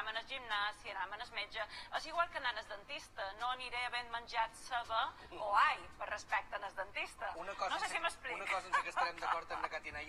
anar al gimnàs, si anar al metge. És igual que anar al dentista. No aniré havent menjat ceba o ai, per respecte al dentista. Una cosa no sé si m'explico. Una cosa ens què estarem d'acord amb la Catina.